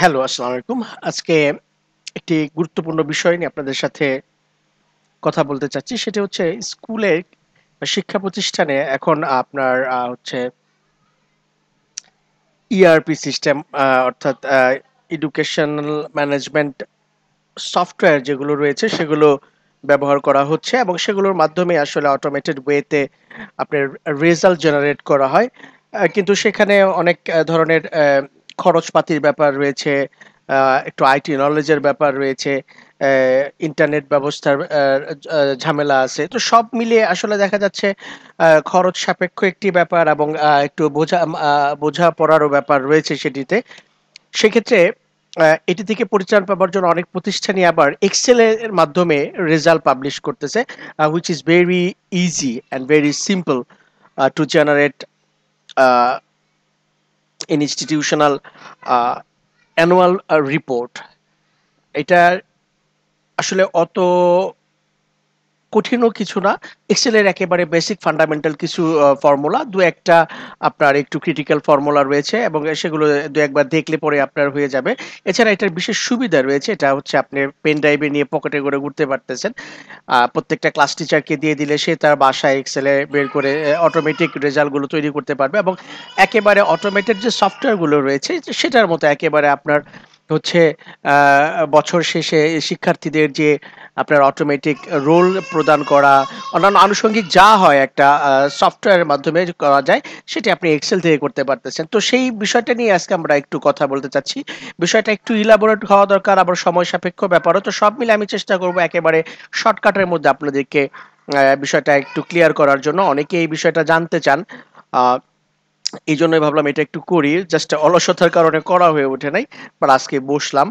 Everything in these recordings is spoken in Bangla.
হ্যালো, আসসালামু আলাইকুম। আজকে একটি গুরুত্বপূর্ণ বিষয় নিয়ে আপনাদের সাথে কথা বলতে চাচ্ছি। সেটি হচ্ছে স্কুলে শিক্ষা প্রতিষ্ঠানে এখন আপনার হচ্ছে ERP সিস্টেম আ অর্থাৎ এডুকেশনাল ম্যানেজমেন্ট সফটওয়্যার যেগুলো রয়েছে সেগুলো ব্যবহার করা হচ্ছে এবং সেগুলোর মাধ্যমে আসলে অটোমেটেড ওয়েতে আপনার রেজাল্ট জেনারেট করা হয়। কিন্তু সেখানে অনেক ধরনের খরচপাতির ব্যাপার রয়েছে, একটু আইটি নলেজের ব্যাপার রয়েছে, ইন্টারনেট ব্যবস্থার ঝামেলা আছে। তো সব মিলিয়ে আসলে দেখা যাচ্ছে খরচ সাপেক্ষ একটি ব্যাপার এবং একটু বোঝা আ বোঝাপড়ারও ব্যাপার রয়েছে সেটিতে। সেক্ষেত্রে এটি থেকে পরিত্রাণ পাবার জন্য অনেক প্রতিষ্ঠানই আবার এক্সেল এর মাধ্যমে রেজাল্ট পাবলিশ করতেছে। আ is very easy and very simple to uh an institutional uh report. এটার আসলে অত কঠিনও কিছু না। এক্সেলের একেবারে বেসিক ফান্ডামেন্টাল কিছু ফর্মুলা দু একটা আপনার একটু ক্রিটিক্যাল ফর্মুলা রয়েছে এবং সেগুলো দু একবার দেখলে পরে আপনার হয়ে যাবে। এছাড়া এটার বিশেষ সুবিধা রয়েছে। এটা হচ্ছে আপনি পেন ড্রাইভে নিয়ে পকেটে করে ঘুরতে পারতেছেন। প্রত্যেকটা ক্লাস টিচারকে দিয়ে দিলে সে তার বাসায় এক্সেলে বের করে অটোমেটিক রেজাল্টগুলো তৈরি করতে পারবে এবং একেবারে অটোমেটেড যে সফটওয়্যারগুলো রয়েছে, সেটার মতো একেবারে আপনার হচ্ছে বছর শেষে শিক্ষার্থীদের যে আপনার অটোমেটিক রোল প্রদান করা, অন্যান্য আনুষঙ্গিক যা হয় একটা সফটওয়্যারের মাধ্যমে করা যায়, সেটি আপনি এক্সেল থেকে করতে পারতেছেন। তো সেই বিষয়টা নিয়ে আজকে আমরা একটু কথা বলতে চাচ্ছি। বিষয়টা একটু ইলাবোরেট হওয়া দরকার, আবার সময় সাপেক্ষ ব্যাপারও। তো সব মিলে আমি চেষ্টা করব একেবারে শর্টকাটের মধ্যে আপনাদেরকে বিষয়টা একটু ক্লিয়ার করার জন্য। অনেকেই এই বিষয়টা জানতে চান। আ এইজন্যই ভাবলাম এটা একটু করি। জাস্ট অলসতার কারণে করা হয়ে ওঠে নাই। বাট আজকে বসলাম।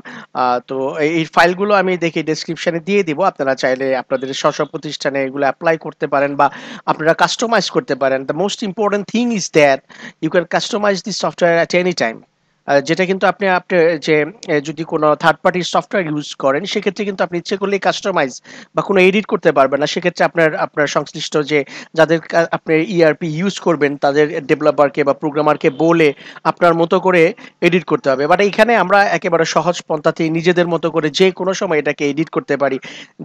তো এই ফাইলগুলো আমি দেখি ডিসক্রিপশানে দিয়ে দিব। আপনারা চাইলে আপনাদের স্ব-স্ব প্রতিষ্ঠানে এগুলো অ্যাপ্লাই করতে পারেন বা আপনারা কাস্টমাইজ করতে পারেন। The most important thing is that you can customize this software at any time. যেটা কিন্তু আপনি আপনি যে যদি কোনো থার্ড পার্টির সফটওয়্যার ইউজ করেন, সেক্ষেত্রে কিন্তু আপনি ইচ্ছে করলেই কাস্টমাইজ বা কোনো এডিট করতে পারবেন না। সেক্ষেত্রে আপনার আপনার সংশ্লিষ্ট যে যাদের আপনি ERP ইউজ করবেন তাদের ডেভেলপারকে বা প্রোগ্রামারকে বলে আপনার মতো করে এডিট করতে হবে। বাট এইখানে আমরা একেবারে সহজ পন্থাতেই নিজেদের মতো করে যেকোনো সময় এটাকে এডিট করতে পারি।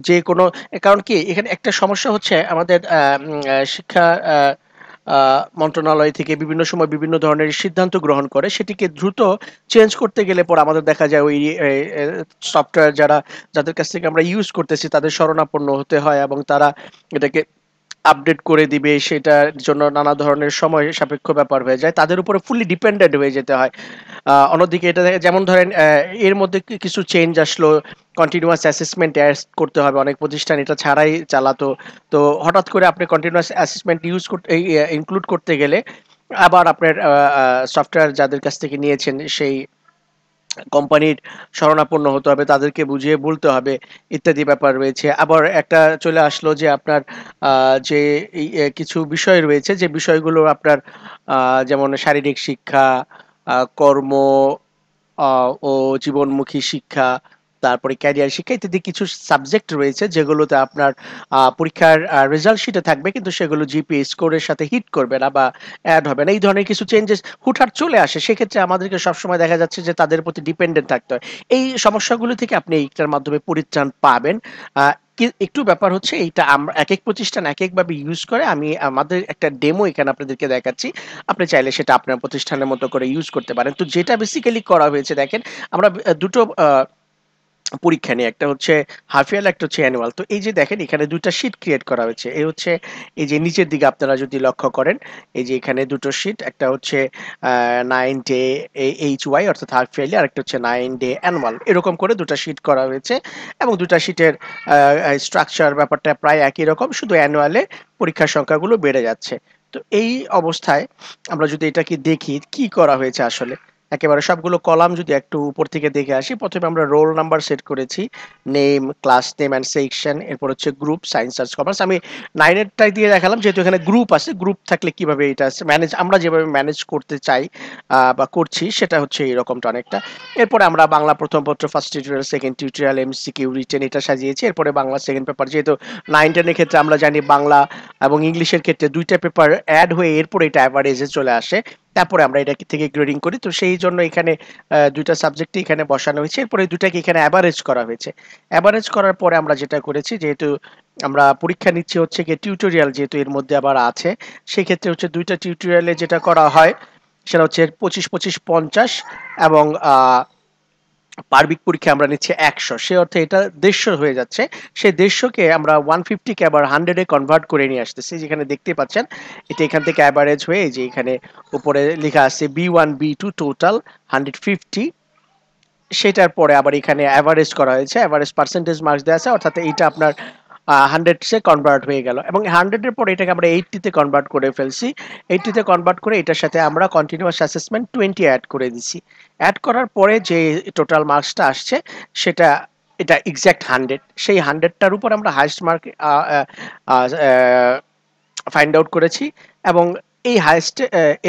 যে কোনো কারণ কি এখানে একটা সমস্যা হচ্ছে আমাদের শিক্ষা মন্ত্রণালয় থেকে বিভিন্ন সময় বিভিন্ন ধরনের সিদ্ধান্ত গ্রহণ করে। সেটিকে দ্রুত চেঞ্জ করতে গেলে পর আমাদের দেখা যায় ওই সফটওয়্যার যারা, যাদের কাছ থেকে আমরা ইউজ করতেছি, তাদের শরণাপন্ন হতে হয় এবং তারা এটাকে আপডেট করে দিবে। সেটার জন্য নানা ধরনের সময় সাপেক্ষ ব্যাপার হয়ে যায়। তাদের উপরে ফুললি ডিপেন্ডেন্ট হয়ে যেতে হয়। অন্যদিকে এটা যেমন ধরেন এর মধ্যে কিছু চেঞ্জ আসলো, কন্টিনিউয়াস অ্যাসেসমেন্ট অ্যাড করতে হবে। অনেক প্রতিষ্ঠান এটা ছাড়াই চালাতো। তো হঠাৎ করে আপনি কন্টিনিউয়াস অ্যাসেসমেন্ট ইউজ করতে ইনক্লুড করতে গেলে আবার আপনার সফটওয়্যার যাদের কাছ থেকে নিয়েছেন সেই কোম্পানির শরণাপন্ন হতে হবে, তাদেরকে বুঝিয়ে বলতে হবে ইত্যাদি ব্যাপার রয়েছে। আবার একটা চলে আসলো যে আপনার যে কিছু বিষয় রয়েছে যে বিষয়গুলো আপনার যেমন শারীরিক শিক্ষা, কর্ম ও জীবনমুখী শিক্ষা, তারপরে ক্যারিয়ার শিক্ষা ইত্যাদি কিছু সাবজেক্ট রয়েছে যেগুলোতে আপনার পরীক্ষার রেজাল্ট শিটে থাকবে, কিন্তু সেগুলো জিপিএ স্কোরের সাথে হিট করবে না বা অ্যাড হবে না। এই ধরনের কিছু চেঞ্জেস হুটহাট চলে আসে। সেক্ষেত্রে আমাদেরকে সবসময় দেখা যাচ্ছে যে তাদের প্রতি ডিপেন্ডেন্ট থাকতে হয়। এই সমস্যাগুলো থেকে আপনি এইটার মাধ্যমে পরিত্রাণ পাবেন। একটু ব্যাপার হচ্ছে এইটা আমরা একেক প্রতিষ্ঠান একেকভাবে ইউজ করে। আমি আমাদের একটা ডেমো এখানে আপনাদেরকে দেখাচ্ছি। আপনি চাইলে সেটা আপনার প্রতিষ্ঠানের মতো করে ইউজ করতে পারেন। তো যেটা বেসিক্যালি করা হয়েছে, দেখেন, আমরা দুটো পরীক্ষা নিই। একটা হচ্ছে হাফ ইয়ারলি, একটা হচ্ছে অ্যানুয়াল। তো এই যে দেখেন এখানে ২ টা শিট ক্রিয়েট করা হয়েছে। এই হচ্ছে এই যে নিচের দিকে আপনারা যদি লক্ষ্য করেন, এই যে এখানে ২ টো শিট। একটা হচ্ছে নাইন ডে এ ওয়াই অর্থাৎ হাফ ইয়ারলি আরেকটা হচ্ছে নাইন ডে অ্যানুয়াল। এরকম করে ২ টা শিট করা হয়েছে এবং ২ টা শিটের স্ট্রাকচার ব্যাপারটা প্রায় একই রকম। শুধু অ্যানুয়ালে পরীক্ষার সংখ্যাগুলো বেড়ে যাচ্ছে। তো এই অবস্থায় আমরা যদি এটাকে দেখি কি করা হয়েছে আসলে। একেবারে সবগুলো কলাম যদি একটু উপর থেকে দেখে আসি। প্রথমে আমরা রোল নাম্বার সেট করেছি। Name, class name and section এরপর হচ্ছে গ্রুপ, সায়েন্স, আর্টস, কমার্স। আমি 9 এরটাই দিয়ে দেখালাম যেহেতু এখানে গ্রুপ আছে। গ্রুপ থাকলে কীভাবে এটা আছে ম্যানেজ আমরা যেভাবে ম্যানেজ করতে চাই বা করছি সেটা হচ্ছে এরকমটা অনেকটা। এরপরে আমরা বাংলা প্রথম পত্র, first tutorial, second tutorial, MCQ, written এটা সাজিয়েছি। এরপরে বাংলা সেকেন্ড পেপার যেহেতু নাইন টেনের ক্ষেত্রে আমরা জানি বাংলা এবং ইংলিশের ক্ষেত্রে দুইটা পেপার অ্যাড হয়ে এরপরে এটা অ্যাভারেজে চলে আসে। তারপরে আমরা এটা থেকে গ্রেডিং করি। তো সেই জন্য এখানে দুইটা সাবজেক্টই এখানে বসানো হয়েছে। এরপরে দুটাকে এখানে অ্যাভারেজ করা হয়েছে। অ্যাভারেজ করার পরে আমরা যেটা করেছি, যেহেতু আমরা পরীক্ষা নিচ্ছি হচ্ছে কি টিউটোরিয়াল যেহেতু এর মধ্যে আবার আছে, সেক্ষেত্রে হচ্ছে দুইটা টিউটোরিয়ালে যেটা করা হয়, সেটা হচ্ছে পঁচিশ পঁচিশ, পঞ্চাশ এবং পার্বিক পরীক্ষা আমরা নিচ্ছি একশো। সে অর্থে এটা দেড়শো হয়ে যাচ্ছে। সেই দেড়শোকে আমরা ওয়ান ফিফটিকে আবার হান্ড্রেডে কনভার্ট করে নিয়ে আসতেছি। যেখানে দেখতে পাচ্ছেন, এটা এখান থেকে অ্যাভারেজ হয়ে যে এখানে উপরে লেখা আছে B one B two total hundred fifty সেটার পরে আবার এখানে অ্যাভারেজ করা হয়েছে। অ্যাভারেজ পার্সেন্টেজ মার্কস দেওয়া আছে। অর্থাৎ এইটা আপনার হান্ড্রেডসে কনভার্ট হয়ে গেল। এবং হান্ড্রেডের পরে এটাকে আমরা এইটটিতে কনভার্ট করে ফেলছি। এইটটিতে কনভার্ট করে এটার সাথে আমরা কন্টিনিউয়াস অ্যাসেসমেন্ট টোয়েন্টি অ্যাড করে দিছি। অ্যাড করার পরে যে টোটাল মার্কসটা আসছে, সেটা এটা এক্স্যাক্ট হান্ড্রেড সেই হান্ড্রেডটার উপর আমরা হাইস্ট মার্ক ফাইন্ড আউট করেছি। এবং এই হাইস্ট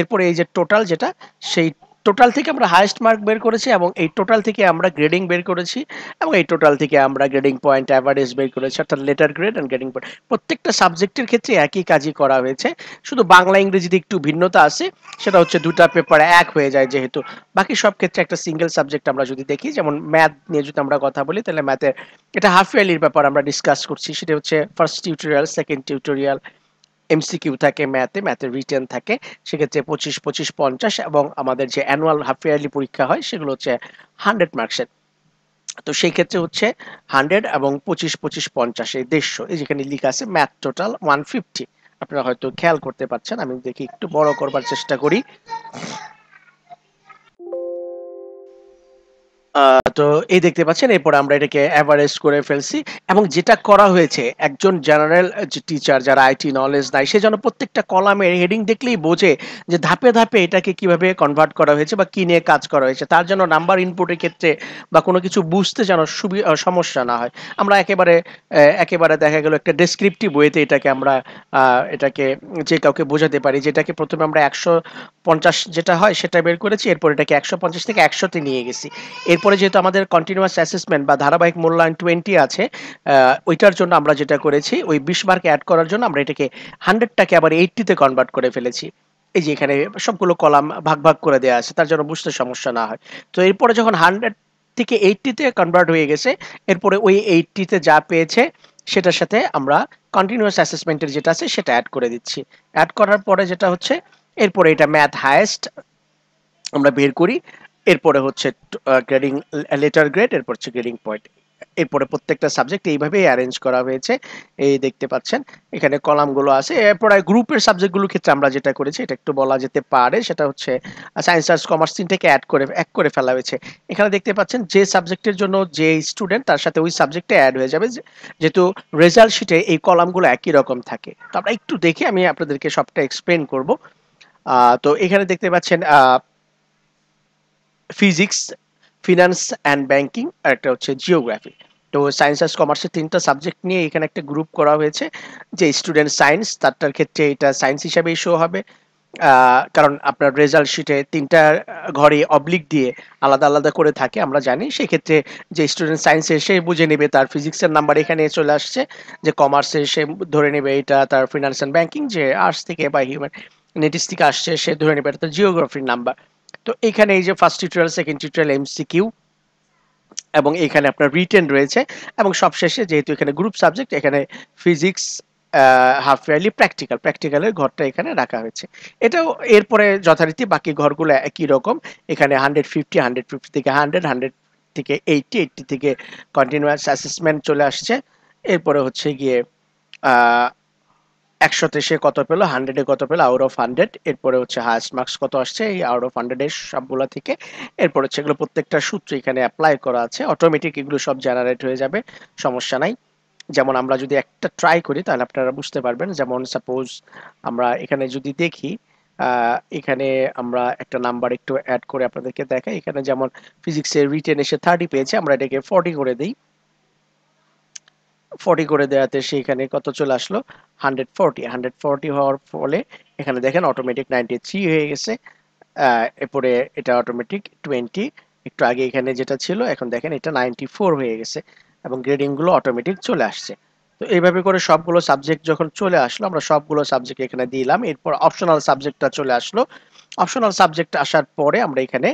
এরপরে এই যে টোটাল যেটা, সেই টোটাল থেকে আমরা হাইয়েস্ট মার্ক বের করেছি এবং এই টোটাল থেকে আমরা গ্রেডিং বের করেছি এবং এই টোটাল থেকে আমরা গ্রেডিং পয়েন্ট অ্যাভারেজ বের করেছি, অর্থাৎ letter grade and grading point প্রত্যেকটা সাবজেক্টের ক্ষেত্রে একই কাজই করা হয়েছে। শুধু বাংলা ইংরেজিতে একটু ভিন্নতা আছে, সেটা হচ্ছে দুটা পেপার এক হয়ে যায় যেহেতু। বাকি সব ক্ষেত্রে একটা সিঙ্গেল সাবজেক্ট আমরা যদি দেখি, যেমন ম্যাথ নিয়ে যদি আমরা কথা বলি, তাহলে ম্যাথের এটা হাফ ইয়ারলির ব্যাপার আমরা ডিসকাস করছি। সেটা হচ্ছে first tutorial second tutorial MCQ থাকে ম্যাথে ম্যাথে রিটেন থাকে, সেক্ষেত্রে পঁচিশ পঁচিশ, পঞ্চাশ এবং আমাদের যে অ্যানুয়াল হাফ ইয়ারলি পরীক্ষা হয়, সেগুলো হচ্ছে হান্ড্রেড মার্কসের তো সেই ক্ষেত্রে হচ্ছে হান্ড্রেড এবং পঁচিশ পঁচিশ, পঞ্চাশ, এই দেড়শো, এই যেখানে লিখা আছে ম্যাথ টোটাল ওয়ান ফিফটি আপনারা হয়তো খেয়াল করতে পারছেন, আমি দেখি একটু বড় করবার চেষ্টা করি। তো এই দেখতে পাচ্ছেন, এরপর আমরা এটাকে অ্যাভারেজ করে ফেলছি। এবং যেটা করা হয়েছে, একজন জেনারেল টিচার যারা আইটি নলেজ নাই, সে যেন প্রত্যেকটা কলামের হেডিং দেখলেই বোঝে যে ধাপে ধাপে এটাকে কীভাবে কনভার্ট করা হয়েছে বা কি নিয়ে কাজ করা হয়েছে। তার জন্য নাম্বার ইনপুটের ক্ষেত্রে বা কোনো কিছু বুঝতে যেন সুবিধা সমস্যা না হয়। আমরা একেবারে একেবারে দেখা গেল একটা ডেসক্রিপটিভ ওয়েতে এটাকে আমরা এটাকে যে কাউকে বোঝাতে পারি, যেটাকে প্রথমে আমরা একশো পঞ্চাশ যেটা হয় সেটা বের করেছি, এরপর এটাকে একশো পঞ্চাশ থেকে একশোতে নিয়ে গেছি। এরপরে যেহেতু আমাদের কন্টিনিউয়াস অ্যাসেসমেন্ট বা ধারাবাহিক মূল্যায়ন টোয়েন্টি আছে ওইটার জন্য আমরা যেটা করেছি, ওই বিশ মার্ক অ্যাড করার জন্য আমরা এটাকে হান্ড্রেডটাকে আবার এইটটিতে কনভার্ট করে ফেলেছি। এই যে এখানে সবগুলো কলাম ভাগ ভাগ করে দেওয়া আছে, তার জন্য বুঝতে সমস্যা না হয়। তো এরপরে যখন হান্ড্রেড থেকে এইটটিতে কনভার্ট হয়ে গেছে, এরপরে ওই এইটটিতে যা পেয়েছে, সেটার সাথে আমরা কন্টিনিউয়াস অ্যাসেসমেন্টের যেটা আছে, সেটা অ্যাড করে দিচ্ছি। অ্যাড করার পরে যেটা হচ্ছে, এরপরে এটা ম্যাথ হায়েস্ট আমরা বের করি। এরপরে হচ্ছে গ্রেডিং লেটার গ্রেড এরপর হচ্ছে গ্রেডিং পয়েন্ট এরপরে প্রত্যেকটা সাবজেক্ট এইভাবেই অ্যারেঞ্জ করা হয়েছে। এই দেখতে পাচ্ছেন, এখানে কলামগুলো আছে। এরপরে গ্রুপের সাবজেক্টগুলোর ক্ষেত্রে আমরা যেটা করেছি, এটা একটু বলা যেতে পারে, সেটা হচ্ছে সায়েন্স আর্টস কমার্স তিনটাকে অ্যাড করে, এক করে ফেলা হয়েছে। এখানে দেখতে পাচ্ছেন, যে সাবজেক্টের জন্য যে স্টুডেন্ট তার সাথে ওই সাবজেক্টে অ্যাড হয়ে যাবে। যেহেতু রেজাল্ট শিটে এই কলামগুলো একই রকম থাকে। তো আমরা একটু দেখে আমি আপনাদেরকে সবটা এক্সপ্লেন করব। তো এখানে দেখতে পাচ্ছেন ফিজিক্স ফিনান্স অ্যান্ড ব্যাংকিং আর একটা হচ্ছে জিওগ্রাফি তো সায়েন্স আর্টস কমার্সের তিনটা সাবজেক্ট নিয়ে এখানে একটা গ্রুপ করা হয়েছে, যে স্টুডেন্ট সায়েন্স তারটার ক্ষেত্রে এটা সায়েন্স হিসাবেই শো হবে। কারণ আপনার রেজাল্ট শিটে তিনটা ঘরে অবলিক দিয়ে আলাদা আলাদা করে থাকে, আমরা জানি। সেক্ষেত্রে যে স্টুডেন্ট সায়েন্সে সে বুঝে নেবে তার ফিজিক্সের নাম্বার এখানে চলে আসছে, যে কমার্সে সে ধরে নেবে এটা তার ফিনান্স অ্যান্ড ব্যাংকিং যে আর্টস থেকে বা হিউম্যান নেটিস থেকে আসছে, সে ধরে নেবে এটা জিওগ্রাফির নাম্বার তো এখানে এই যে first tutorial second tutorial MCQ এবং এখানে আপনার রিটেন রয়েছে এবং সবশেষে যেহেতু এখানে গ্রুপ সাবজেক্ট এখানে ফিজিক্স হাফ ইয়ারলি প্র্যাকটিক্যাল প্র্যাকটিক্যালের ঘরটা এখানে রাখা হয়েছে। এটাও এরপরে যথারীতি বাকি ঘরগুলো একই রকম। এখানে হান্ড্রেড ফিফটি হান্ড্রেড ফিফটি থেকে হান্ড্রেড হান্ড্রেড থেকে এইটটি এইটটি থেকে কন্টিনিউয়াস অ্যাসেসমেন্ট চলে আসছে। এরপরে হচ্ছে গিয়ে একশোতে সে কত পেল? হান্ড্রেডে কত পেল? আউট অফ হান্ড্রেড এরপরে হচ্ছে হায়েস্ট মার্কস কত আসছে? এই আউট অফ হান্ড্রেডের সবগুলো থেকে এরপর হচ্ছে এগুলো প্রত্যেকটা সূত্র এখানে অ্যাপ্লাই করা আছে। অটোমেটিক এগুলো সব জেনারেট হয়ে যাবে, সমস্যা নাই। যেমন আমরা যদি একটা ট্রাই করি, তাহলে আপনারা বুঝতে পারবেন। যেমন সাপোজ আমরা এখানে যদি দেখি এখানে আমরা একটা নাম্বার একটু অ্যাড করে আপনাদেরকে দেখাই। এখানে যেমন ফিজিক্সের রিটেন এসে থার্টি পেয়েছে, আমরা এটাকে ফর্টি করে দিই। ফর্টি করে দেওয়াতে সেইখানে কত চলে আসলো? হান্ড্রেড ফর্টি হান্ড্রেড ফর্টি হওয়ার ফলে এখানে দেখেন অটোমেটিক নাইনটি থ্রি হয়ে গেছে। এরপরে এটা অটোমেটিক টোয়েন্টি একটু আগে এখানে যেটা ছিল, এখন দেখেন এটা নাইনটি ফোর হয়ে গেছে এবং গ্রেডিংগুলো অটোমেটিক চলে আসছে। তো এইভাবে করে সবগুলো সাবজেক্ট যখন চলে আসলো, আমরা সবগুলো সাবজেক্ট এখানে দিলাম। এরপর অপশনাল সাবজেক্টটা চলে আসলো। অপশনাল সাবজেক্ট আসার পরে আমরা এখানে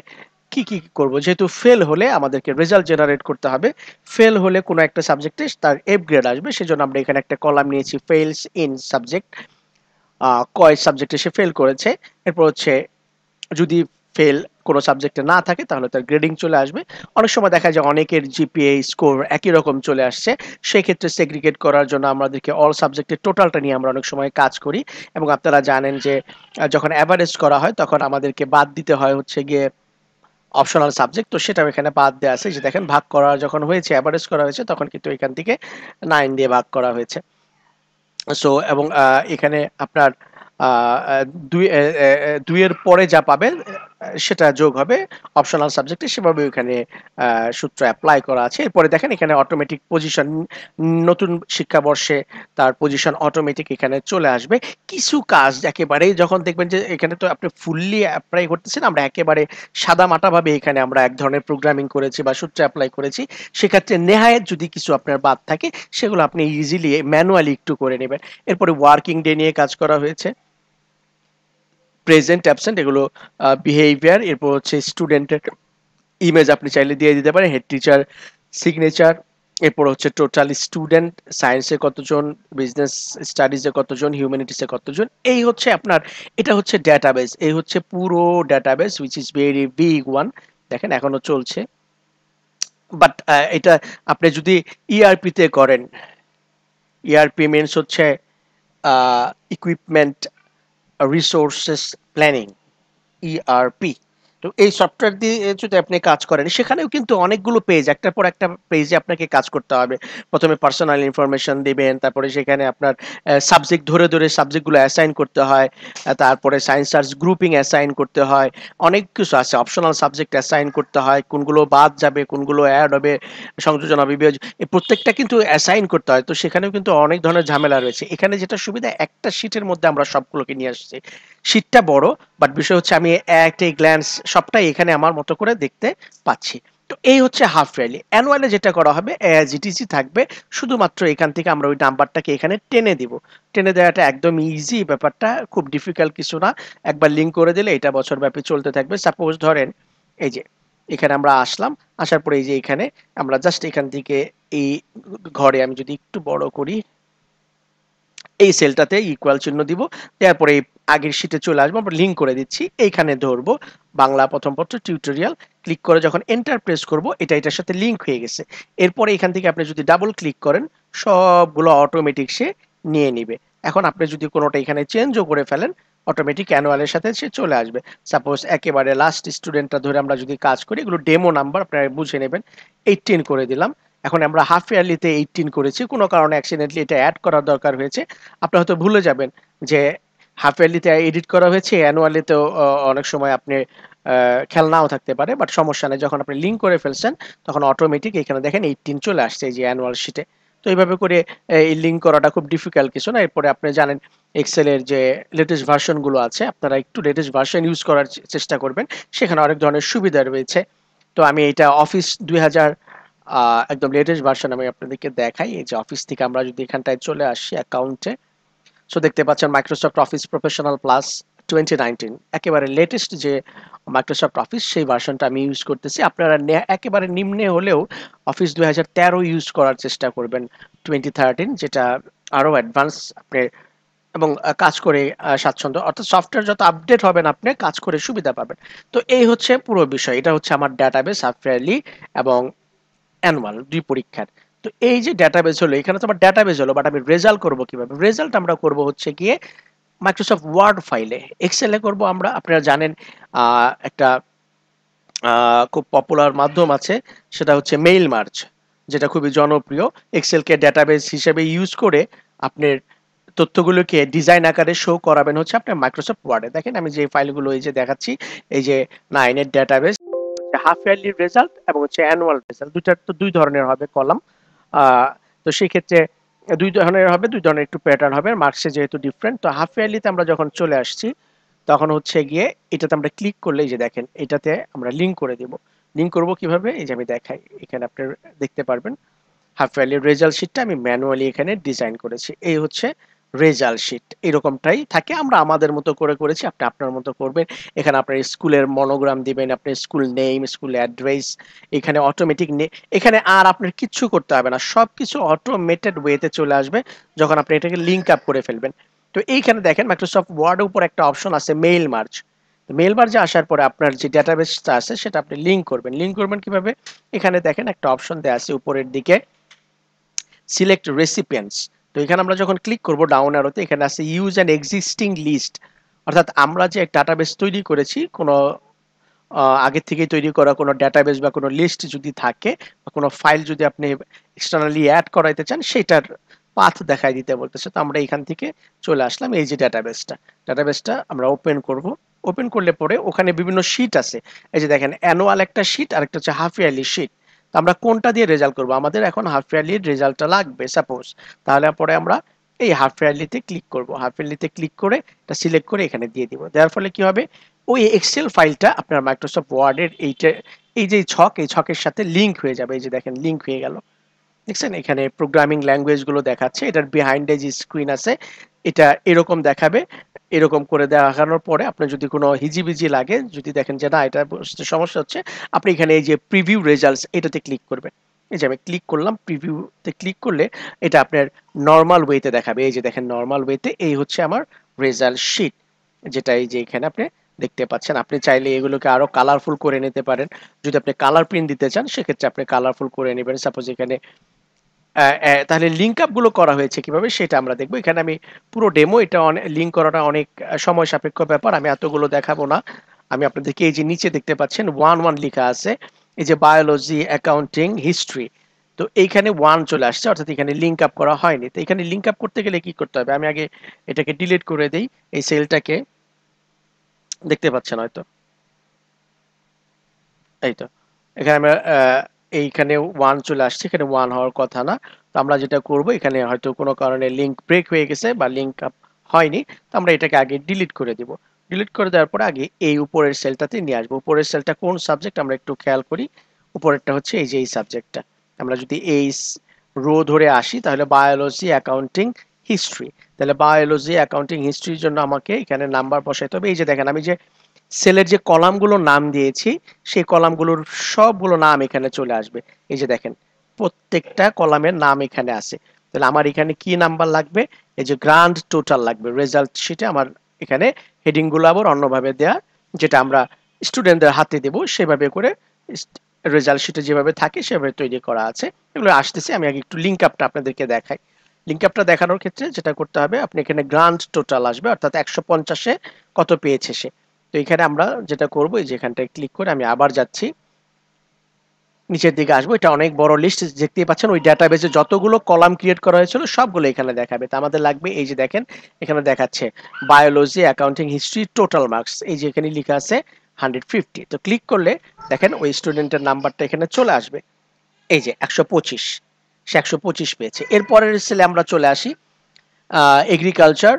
কি কি করব? যেহেতু ফেল হলে আমাদেরকে রেজাল্ট জেনারেট করতে হবে। ফেল হলে কোনো একটা সাবজেক্টে তার এফ গ্রেড আসবে। সেজন্য আমরা এখানে একটা কলাম নিয়েছি ফেলস ইন সাবজেক্ট কয় সাবজেক্টে সে ফেল করেছে। এরপর হচ্ছে, যদি ফেল কোনো সাবজেক্টে না থাকে, তাহলে তার গ্রেডিং চলে আসবে। অনেক সময় দেখা যায় অনেকের জিপিএ স্কোর একই রকম চলে আসছে। সেক্ষেত্রে সেগ্রিগেট করার জন্য আমাদেরকে অল সাবজেক্টের টোটালটা নিয়ে আমরা অনেক সময় কাজ করি। এবং আপনারা জানেন যে, যখন অ্যাভারেজ করা হয়, তখন আমাদেরকে বাদ দিতে হয় হচ্ছে গিয়ে অপশনাল সাবজেক্ট তো সেটাও এখানে বাদ দেওয়া আছে। যে দেখেন, ভাগ করা যখন হয়েছে অ্যাভারেজ করা হয়েছে, তখন কিন্তু এখান থেকে নাইন দিয়ে ভাগ করা হয়েছে। সো এবং এখানে আপনার দুই দুইয়ের পরে যা পাবেন সেটা যোগ হবে। অপশনাল সাবজেক্টে সেভাবে ওখানে সূত্র অ্যাপ্লাই করা আছে। এরপরে দেখেন এখানে অটোমেটিক পজিশন নতুন শিক্ষাবর্ষে তার পজিশন অটোমেটিক এখানে চলে আসবে। কিছু কাজ একেবারেই যখন দেখবেন যে এখানে তো আপনি ফুললি অ্যাপ্লাই করতেছেন, আমরা একেবারে সাদা মাটাভাবে এখানে আমরা এক ধরনের প্রোগ্রামিং করেছি বা সূত্র অ্যাপ্লাই করেছি। সেক্ষেত্রে নেহায়েত যদি কিছু আপনার বাদ থাকে, সেগুলো আপনি ইজিলি ম্যানুয়ালি একটু করে নেবেন। এরপরে ওয়ার্কিং ডে নিয়ে কাজ করা হয়েছে। প্রেজেন্ট অ্যাবসেন্ট এগুলো বিহেভিয়ার এরপর হচ্ছে স্টুডেন্টের ইমেজ আপনি চাইলে দিয়ে দিতে পারেন হেড টিচার সিগনেচার এরপর হচ্ছে টোটাল স্টুডেন্ট সায়েন্সে কতজন বিজনেস স্টাডিজে কতজন হিউম্যানিটিসে কতজন, এই হচ্ছে আপনার, এটা হচ্ছে ডেটাবেস এই হচ্ছে পুরো database which is very big one দেখেন এখনও চলছে বাট এটা আপনি যদি ইআরপিতে e করেন ইআরপি e মিনস হচ্ছে ইকুইপমেন্ট resources planning ERP তো এই সফটওয়্যার দিয়ে যদি আপনি কাজ করেন, সেখানেও কিন্তু অনেকগুলো পেজ একটার পর একটা পেজে আপনাকে কাজ করতে হবে। প্রথমে পার্সোনাল ইনফরমেশন দিবেন, তারপরে সেখানে আপনার সাবজেক্ট ধরে ধরে সাবজেক্টগুলো অ্যাসাইন করতে হয় তারপরে সায়েন্স আর্টস গ্রুপিং অ্যাসাইন করতে হয়, অনেক কিছু আছে। অপশনাল সাবজেক্ট অ্যাসাইন করতে হয়, কোনগুলো বাদ যাবে, কোনগুলো অ্যাড হবে, সংযোজন হবে এই প্রত্যেকটা কিন্তু অ্যাসাইন করতে হয়। তো সেখানেও কিন্তু অনেক ধরনের ঝামেলা রয়েছে। এখানে যেটা সুবিধা, একটা শিটের মধ্যে আমরা সবগুলোকে নিয়ে আসছি। শীটটা বড় বাট বিষয় হচ্ছে আমি একটা গ্ল্যান্স সবটাই এখানে আমার মতো করে দেখতে পাচ্ছি। তো এই হচ্ছে হাফ ইয়ারলি অ্যানুয়ালে যেটা করা হবে জিটিসি থাকবে, শুধুমাত্র এখান থেকে আমরা ওই নাম্বারটাকে এখানে টেনে দিব। টেনে দেওয়াটা একদম ইজি ব্যাপারটা খুব ডিফিকাল্ট কিছু না। একবার লিঙ্ক করে দিলে এটা বছর ব্যাপী চলতে থাকবে। সাপোজ ধরেন, এই যে, এখানে আমরা আসলাম, আসার পরে এই যে এখানে আমরা জাস্ট এখান থেকে এই ঘরে আমি যদি একটু বড় করি, এই সেলটাতে ইকুয়াল চিহ্ন দিব। তারপরে এই আগের শিটে চলে আসব, আমরা লিঙ্ক করে দিচ্ছি, এইখানে ধরবো বাংলা প্রথম পত্র টিউটোরিয়াল ক্লিক করে যখন এন্টার প্রেস করব, এটা এটার সাথে লিঙ্ক হয়ে গেছে। এরপরে এখান থেকে আপনি যদি ডাবল ক্লিক করেন, সবগুলো অটোমেটিক সে নিয়ে নিবে। এখন আপনি যদি কোনোটা এখানে চেঞ্জও করে ফেলেন অটোমেটিক অ্যানুয়ালের সাথে সে চলে আসবে। সাপোজ একেবারে লাস্ট স্টুডেন্টটা ধরে আমরা যদি কাজ করি, এগুলো ডেমো নাম্বার আপনারা বুঝে নেবেন এইটিন করে দিলাম। এখন আমরা হাফ ইয়ারলিতে এইটিন করেছি, কোনো কারণে অ্যাক্সিডেন্টলি এটা অ্যাড করার দরকার হয়েছে। আপনি হয়তো ভুলে যাবেন যে হাফ ইয়ারলিতে এডিট করা হয়েছে, অ্যানুয়ালিতেও অনেক সময় আপনি খেয়াল নাও থাকতে পারে, বাট সমস্যা নেই। যখন আপনি লিঙ্ক করে ফেলছেন, তখন অটোমেটিক এখানে দেখেন এইটিন চলে আসছে এই যে অ্যানুয়াল শিটে তো এইভাবে করে এই লিঙ্ক করাটা খুব ডিফিকাল্ট কিছু না। এরপরে আপনি জানেন এক্সেলের যে লেটেস্ট ভার্সনগুলো আছে, আপনারা একটু লেটেস্ট ভার্সন ইউজ করার চেষ্টা করবেন। সেখানে অনেক ধরনের সুবিধা রয়েছে। তো আমি এটা অফিস দুই হাজার একদম লেটেস্ট ভার্সন আমি আপনাদেরকে দেখাই। এই যে অফিস থেকে আমরা যদি এখানটায় চলে আসি অ্যাকাউন্টে সো দেখতে পাচ্ছেন Microsoft Office professional plus twenty nineteen একেবারে লেটেস্ট যে মাইক্রোসফট অফিস সেই ভার্সনটা আমি ইউজ করতেছি। আপনারা একেবারে নিম্নে হলেও অফিস দুই হাজার তেরো ইউজ করার চেষ্টা করবেন টোয়েন্টি থার্টিন যেটা আরও অ্যাডভান্স আপনি এবং কাজ করে স্বাচ্ছন্দ্য। অর্থাৎ সফটওয়্যার যত আপডেট হবেন আপনি, কাজ করে সুবিধা পাবেন। তো এই হচ্ছে পুরো বিষয়। এটা হচ্ছে আমার ডাটাবেস আফেয়ারলি এবং অ্যানুয়াল দুই পরীক্ষার। তো এই যে ডাটাবেস হলো, এখানে তো আমার ডাটাবেস হলো বাট আমি রেজাল্ট করব কীভাবে? রেজাল্ট আমরা করব হচ্ছে গিয়ে মাইক্রোসফট ওয়ার্ড ফাইলে এক্সেলে করব আমরা, আপনারা জানেন একটা খুব পপুলার মাধ্যম আছে, সেটা হচ্ছে মেইল মার্চ যেটা খুবই জনপ্রিয়। এক্সেলকে ডাটাবেস হিসেবে ইউজ করে আপনার তথ্যগুলোকে ডিজাইন আকারে শো করাবেন হচ্ছে আপনার মাইক্রোসফট ওয়ার্ডে দেখেন, আমি যে ফাইলগুলো এই যে দেখাচ্ছি, এই যে নাইনের ডাটাবেস হাফ ইয়ারলি রেজাল্ট এবং হচ্ছে অ্যানুয়াল রেজাল্ট দুইটার তো দুই ধরনের হবে কলাম তো সেই ক্ষেত্রে দুই ধরনের হবে, দুই ধরনের একটু প্যাটার্ন হবে মার্কসে যেহেতু ডিফারেন্ট তো হাফ ইয়ারলিতে আমরা যখন চলে আসছি, তখন হচ্ছে গিয়ে এটাতে আমরা ক্লিক করলে এই যে দেখেন, এটাতে আমরা লিঙ্ক করে দেব। লিঙ্ক করব কীভাবে? এই যে আমি দেখাই, এখানে আপনি দেখতে পারবেন। হাফ ইয়ারলি রেজাল্ট শিটটা আমি ম্যানুয়ালি এখানে ডিজাইন করেছি। এই হচ্ছে রেজাল্ট শিট, এরকমটাই থাকে। আমরা আমাদের মতো করে করেছি, আপনি আপনার মতো করবেন। এখানে আপনার স্কুলের মনোগ্রাম দিবেন, আপনার স্কুল নেম স্কুল অ্যাড্রেস এখানে অটোমেটিক এখানে আর আপনার কিচ্ছু করতে হবে না। সব কিছু অটোমেটেড ওয়েতে চলে আসবে যখন আপনি এটাকে লিঙ্ক আপ করে ফেলবেন। তো এইখানে দেখেন মাইক্রোসফট ওয়ার্ডের উপর একটা অপশন আছে মেইল মার্চ মেল মার্জে আসার পরে আপনার যে ডেটাবেসটা আছে, সেটা আপনি লিঙ্ক করবেন। লিঙ্ক করবেন কীভাবে? এখানে দেখেন একটা অপশন দেওয়া আছে উপরের দিকে সিলেক্ট রেসিপিয়েন্টস তো এখানে আমরা যখন ক্লিক করব ডাউন অ্যারোতে এখানে আছে ইউজ অ্যান এক্সিস্টিং লিস্ট অর্থাৎ আমরা যে ডাটাবেস তৈরি করেছি, কোনো আগে থেকে তৈরি করা কোনো ডাটাবেস বা কোনো লিস্ট যদি থাকে, বা কোনো ফাইল যদি আপনি এক্সটার্নালি অ্যাড করাইতে চান, সেটার পাথ দেখাই দিতে বলতেছে। তো আমরা এখান থেকে চলে আসলাম এই যে ডাটাবেসটা ডাটাবেসটা আমরা ওপেন করব। ওপেন করলে পরে ওখানে বিভিন্ন শিট আছে। এই যে দেখেন অ্যানুয়াল একটা শিট আর একটা হচ্ছে হাফ ইয়ারলি শিট আমরা কোনটা দিয়ে রেজাল্ট করব? আমাদের এখন হাফ ইয়ারলির রেজাল্টটা লাগবে সাপোজ তাহলে পরে আমরা এই হাফ ইয়ারলিতে ক্লিক করব। হাফ ইয়ারলিতে ক্লিক করে এটা সিলেক্ট করে এখানে দিয়ে দিব। দেওয়ার ফলে কি হবে? ওই এক্সেল ফাইলটা আপনার মাইক্রোসফট ওয়ার্ডের এইটা, এই যে ছক, এই ছকের সাথে লিঙ্ক হয়ে যাবে। এই যে দেখেন লিঙ্ক হয়ে গেল। দেখছেন? এখানে প্রোগ্রামিং ল্যাঙ্গুয়েজগুলো দেখাচ্ছে। এটার বিহাইন্ডে যে স্ক্রিন আছে এটা এরকম দেখাবে, এরকম করে দেখানোর পরে আপনার যদি কোনো হিজিবিজি লাগে, যদি দেখেন যে না, এটা সমস্যা হচ্ছে, আপনি এখানে এই যে প্রিভিউ রেজাল্টস এটাতে ক্লিক করবেন। এই যে আমি ক্লিক করলাম প্রিভিউতে ক্লিক করলে এটা আপনার নর্মাল ওয়েতে দেখাবে। এই যে দেখেন নর্মাল ওয়েতে এই হচ্ছে আমার রেজাল্ট শিট যেটা এই যে এখানে আপনি দেখতে পাচ্ছেন। আপনি চাইলে এগুলোকে আরও কালারফুল করে নিতে পারেন। যদি আপনি কালার প্রিন্ট দিতে চান, সেক্ষেত্রে আপনি কালারফুল করে নেবেন। সাপোজ এখানে তাহলে লিঙ্ক আপগুলো করা হয়েছে কীভাবে সেটা আমরা দেখব। এখানে আমি পুরো ডেমো এটা লিঙ্ক করাটা অনেক সময় সাপেক্ষ ব্যাপার, আমি এতগুলো দেখাবো না। আমি আপনাদেরকে এই যে নিচে দেখতে পাচ্ছেন ওয়ান ওয়ান লেখা আছে, এই যে বায়োলজি অ্যাকাউন্টিং হিস্ট্রি তো এইখানে ওয়ান চলে আসছে, অর্থাৎ এখানে লিঙ্ক আপ করা হয়নি। তো এখানে লিঙ্ক আপ করতে গেলে কি করতে হবে? আমি আগে এটাকে ডিলিট করে দিই, এই সেলটাকে দেখতে পাচ্ছেন হয়তো? এই তো। এখানে আমরা এইখানে ওয়ান চলে আসছে, এখানে ওয়ান হওয়ার কথা না। তো আমরা যেটা করব, এখানে হয়তো কোনো কারণে লিঙ্ক ব্রেক হয়ে গেছে বা লিঙ্ক আপ হয়নি, তো আমরা এটাকে আগে ডিলিট করে দিব। ডিলিট করে দেওয়ার পরে আগে এই উপরের সেলটাতে নিয়ে আসব। উপরের সেলটা কোন সাবজেক্ট আমরা একটু খেয়াল করি, উপরেরটা হচ্ছে এই যে এই সাবজেক্টটা আমরা যদি এই রো ধরে আসি, তাহলে বায়োলজি অ্যাকাউন্টিং হিস্ট্রি তাহলে বায়োলজি অ্যাকাউন্টিং হিস্ট্রির জন্য আমাকে এখানে নাম্বার বসাইতে হবে। এই যে দেখেন, আমি যে সেলের যে কলামগুলোর নাম দিয়েছি, সেই কলামগুলোর সবগুলো নাম এখানে চলে আসবে। এই যে দেখেন, প্রত্যেকটা কলামের নাম এখানে আছে। তাহলে আমার এখানে কি নাম্বার লাগবে? এই যে গ্রান্ড টোটাল লাগবে। রেজাল্ট শিটে আমার এখানে হেডিংগুলো আবার অন্যভাবে দেয়া, যেটা আমরা স্টুডেন্টদের হাতে দেব, সেভাবে করে রেজাল্ট শিটে যেভাবে থাকে, সেভাবে তৈরি করা আছে। এগুলো আসতেছে, আমি আগে একটু লিঙ্ক আপটা আপনাদেরকে দেখাই। লিঙ্ক আপটা দেখানোর ক্ষেত্রে যেটা করতে হবে, আপনি এখানে গ্রান্ড টোটাল আসবে, অর্থাৎ একশো পঞ্চাশে কত পেয়েছে সে। তো এখানে আমরা যেটা করব, এই যে এখানটায় ক্লিক করে আমি আবার যাচ্ছি। নিচের দিকে আসব। এটা অনেক বড় লিস্ট দেখতেই পাচ্ছেন, ওই ডাটাবেসে যতগুলো কলাম ক্রিয়েট করা হয়েছিল, সবগুলো এখানে দেখাবে। তো আমাদের লাগবে, এই যে দেখেন, এখানে দেখাচ্ছে biology accounting history total marks এই যে এখানে লেখা আছে হান্ড্রেড ফিফটি তো ক্লিক করলে দেখেন, ওই স্টুডেন্টের নাম্বারটা এখানে চলে আসবে। এই যে একশো পঁচিশ, সে একশো পঁচিশ পেয়েছে। এরপরের সেলে আমরা চলে আসি এগ্রিকালচার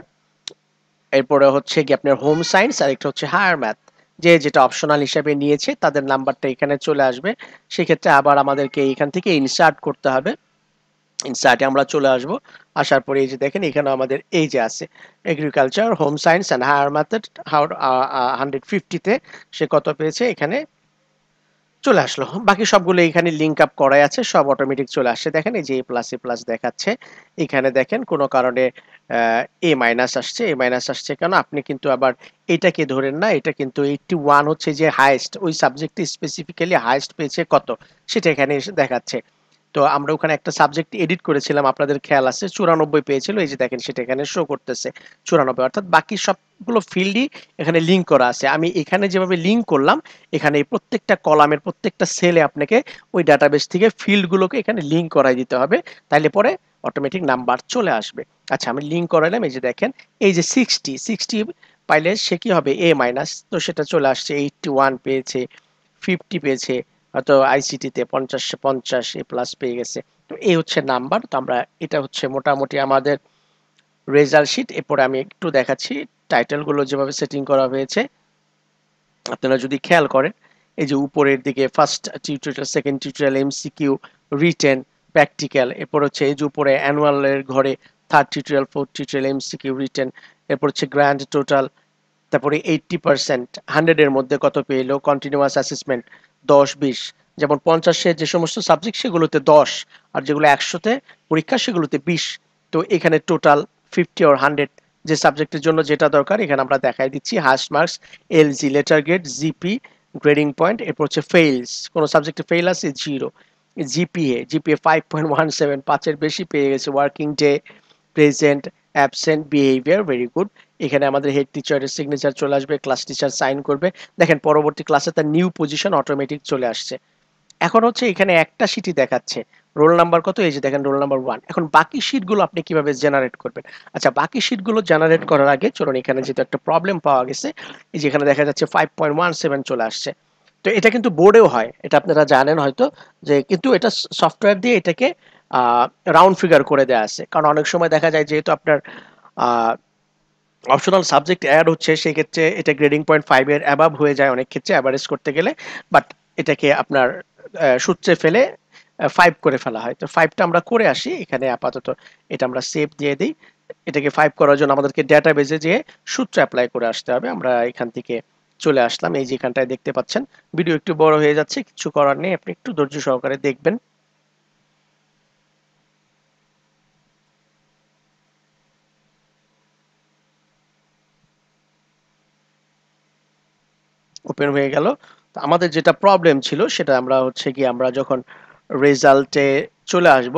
এরপরে হচ্ছে কি আপনার হোম সায়েন্স আর একটা হচ্ছে হায়ার ম্যাথ যে যেটা অপশনাল হিসাবে নিয়েছে, তাদের নাম্বারটা এখানে চলে আসবে। সেক্ষেত্রে আবার আমাদেরকে এখান থেকে ইনসার্ট করতে হবে। ইনসার্টে আমরা চলে আসব। আসার পরে এই যে দেখেন এখানে আমাদের এই যে আছে। Agriculture home science and higher math hundred ফিফটিতে সে কত পেয়েছে? এখানে চলে আসলো। বাকি সবগুলো এখানে লিঙ্ক আপ করাই আছে, সব অটোমেটিক চলে আসছে। দেখেন এই যে এ প্লাস এ প্লাস দেখাচ্ছে। এখানে দেখেন কোনো কারণে এ মাইনাস আসছে এ মাইনাস আসছে কেন? আপনি কিন্তু আবার এটাকে ধরেন না, এটা কিন্তু এইটটি ওয়ান হচ্ছে যে হায়েস্ট ওই সাবজেক্টটি স্পেসিফিক্যালি হায়েস্ট পেয়েছে কত? সেটা এখানে এসে দেখাচ্ছে। তো আমরা ওখানে একটা সাবজেক্ট এডিট করেছিলাম, আপনাদের খেয়াল আছে, চুরানব্বই পেয়েছিল, এই যে দেখেন সেটা এখানে শো করতেছে, চুরানব্বই, অর্থাৎ বাকি সবগুলো ফিল্ডই এখানে লিঙ্ক করা আছে। আমি এখানে যেভাবে লিঙ্ক করলাম, এখানে প্রত্যেকটা কলামের প্রত্যেকটা সেলে আপনাকে ওই ডাটাবেস থেকে ফিল্ডগুলোকে এখানে লিঙ্ক করাই দিতে হবে, তাইলে পরে অটোমেটিক নাম্বার চলে আসবে। আচ্ছা আমি লিঙ্ক করালাম, এই যে দেখেন, এই যে সিক্সটি সিক্সটি পাইলে সে কি হবে? এ মাইনাস তো সেটা চলে আসছে এইটটি ওয়ান পেয়েছে ফিফটি পেয়েছে হয়তো আইসিটিতে পঞ্চাশ পঞ্চাশ এ প্লাস পেয়ে গেছে। তো এই হচ্ছে নাম্বার তো আমরা এটা হচ্ছে মোটামুটি আমাদের রেজাল্ট শিট এরপরে আমি একটু দেখাচ্ছি টাইটেলগুলো যেভাবে সেটিং করা হয়েছে। আপনারা যদি খেয়াল করেন, এই যে উপরের দিকে first tutorial second tutorial MCQ written practical এরপর হচ্ছে এই যে উপরে অ্যানুয়ালের ঘরে third tutorial fourth tutorial MCQ written এরপর হচ্ছে গ্র্যান্ড টোটাল তারপরে এইটটি পার্সেন্ট হান্ড্রেডের মধ্যে কত পেল কন্টিনিউয়াস অ্যাসেসমেন্ট দশ, বিশ। যেমন পঞ্চাশে যে সমস্ত সাবজেক্ট সেগুলোতে দশ আর যেগুলো একশোতে পরীক্ষা সেগুলোতে বিশ। তো এখানে টোটাল ফিফটি ওর হান্ড্রেড যে সাবজেক্টের জন্য যেটা দরকার, এখানে আমরা দেখাই দিচ্ছি হাস্ট marks L G letter grade GP grading point এরপর হচ্ছে ফেইলস কোনো সাবজেক্টে ফেইল আছে? Zero GPA GPA five point one seven পাঁচের বেশি পেয়ে গেছে। Working day present absent behaviour very good এখানে আমাদের হেড টিচারের সিগনেচার চলে আসবে ক্লাস টিচার সাইন করবে। দেখেন, পরবর্তী ক্লাসে তার নিউ পজিশন অটোমেটিক চলে আসছে। এখন হচ্ছে এখানে একটা শিটই দেখাচ্ছে। রোল নাম্বার কত? এই যে দেখেন রোল নাম্বার ওয়ান এখন বাকি শিটগুলো আপনি কীভাবে জেনারেট করবেন? আচ্ছা বাকি শিটগুলো জেনারেট করার আগে চলুন, এখানে যেহেতু একটা প্রবলেম পাওয়া গেছে, এই যে এখানে দেখা যাচ্ছে ফাইভ পয়েন্ট ওয়ান সেভেন চলে আসছে। তো এটা কিন্তু বোর্ডেও হয়, এটা আপনারা জানেন হয়তো, যে কিন্তু এটা সফটওয়্যার দিয়ে এটাকে রাউন্ড ফিগার করে দেওয়া আছে। কারণ অনেক সময় দেখা যায় যেহেতু আপনার অপশনাল সাবজেক্ট অ্যাড হচ্ছে সেই ক্ষেত্রে এটা গ্রেডিং পয়েন্ট ফাইভের অ্যাবাভ হয়ে যায় অনেক ক্ষেত্রে অ্যাভারেজ করতে গেলে। বাট এটাকে আপনার সূত্রে ফেলে ফাইভ করে ফেলা হয়। তো ফাইভটা আমরা করে আসি, এখানে আপাতত এটা আমরা সেভ দিয়ে দিই। এটাকে ফাইভ করার জন্য আমাদেরকে ডেটা বেজে যে সূত্র অ্যাপ্লাই করে আসতে হবে। আমরা এখান থেকে চলে আসলাম। এই যে এখানটায় দেখতে পাচ্ছেন ভিডিও একটু বড় হয়ে যাচ্ছে, কিছু করার নেই। আপনি একটু ধৈর্য সহকারে দেখবেন। ওপেন হয়ে গেল। আমাদের যেটা প্রবলেম ছিল সেটা আমরা হচ্ছে কি আমরা যখন রেজাল্টে চলে আসব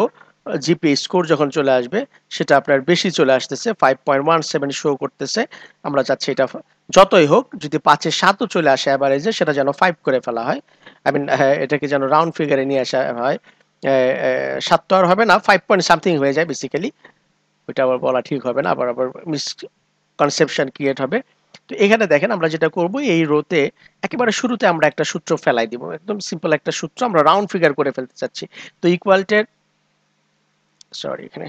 জিপি স্কোর যখন চলে আসবে সেটা আপনার বেশি চলে আসতেছে five point one seven show করতেছে। আমরা চাচ্ছি এটা যতই হোক যদি পাঁচে সাতও চলে আসে অ্যাভারেজে সেটা যেন ফাইভ করে ফেলা হয়। আই মিন হ্যাঁ, এটাকে যেন রাউন্ড ফিগারে নিয়ে আসা হয়। সাত তো আর হবে না ফাইভ পয়েন্ট সামথিং হয়ে যায় বেসিক্যালি ওইটা আবার বলা ঠিক হবে না আবার আবার মিস কনসেপশন ক্রিয়েট হবে। তো এখানে দেখেন আমরা যেটা করব, এই রোতে একেবারে শুরুতে আমরা একটা সূত্র ফেলাই দিব। একদম সিম্পল একটা সূত্র, আমরা রাউন্ড ফিগার করে ফেলতে চাচ্ছি। তো ইকুয়ালটের সরি এখানে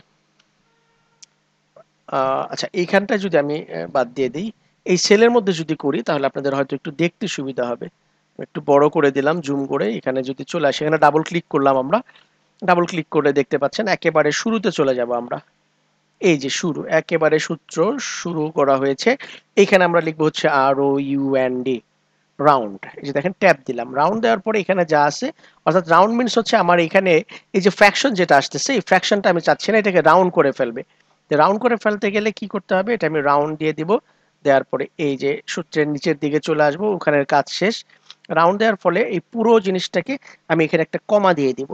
আচ্ছা এইখানটা যদি আমি বাদ দিয়ে দিই, এই সেলের মধ্যে যদি করি, তাহলে আপনাদের হয়তো একটু দেখতে সুবিধা হবে। একটু বড় করে দিলাম জুম করে, এখানে যদি চলে আসে, এখানে ডাবল ক্লিক করলাম আমরা। ডাবল ক্লিক করে দেখতে পাচ্ছেন, একেবারে শুরুতে চলে যাব আমরা। এই যে শুরু, একেবারে সূত্র শুরু করা হয়েছে। এখানে আমরা লিখব হচ্ছে R O U N D round এই যে দেখেন ট্যাপ দিলাম। রাউন্ড দেওয়ার পরে এখানে যা আছে, অর্থাৎ রাউন্ড মিনস হচ্ছে আমার এখানে এই যে ফ্র্যাকশন যেটা আসতেছে, এই ফ্র্যাকশনটা আমি চাচ্ছি না এটাকে রাউন্ড করে ফেলবে। রাউন্ড করে ফেলতে গেলে কি করতে হবে? এটা আমি রাউন্ড দিয়ে দিব। দেওয়ার পরে এই যে সূত্রের নিচের দিকে চলে আসব, ওখানের কাজ শেষ। রাউন্ড দেওয়ার ফলে এই পুরো জিনিসটাকে আমি এখানে একটা কমা দিয়ে দিব।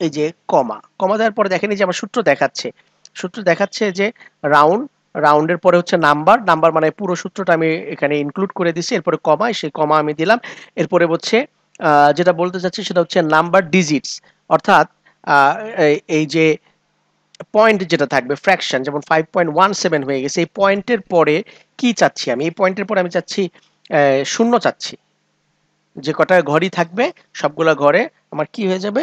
এই যে কমা কমা দেওয়ার পরে দেখেন এই যে আমার সূত্র দেখাচ্ছে। সূত্র দেখাচ্ছে যে রাউন্ড রাউন্ডের পরে হচ্ছে নাম্বার নাম্বার মানে পুরো সূত্রটা আমি এখানে ইনক্লুড করে দিছি এরপরে কমা সেই কমা আমি দিলাম। এরপরে হচ্ছে যেটা বলতে চাচ্ছি সেটা হচ্ছে নাম্বার ডিজিটস অর্থাৎ এই যে পয়েন্ট যেটা থাকবে ফ্র্যাকশন যেমন ফাইভ পয়েন্ট ওয়ান সেভেন হয়ে গেছে, এই পয়েন্টের পরে কি চাচ্ছি আমি? এই পয়েন্টের পরে আমি চাচ্ছি শূন্য চাচ্ছি। যে কটা ঘরই থাকবে, সবগুলো ঘরে আমার কি হয়ে যাবে?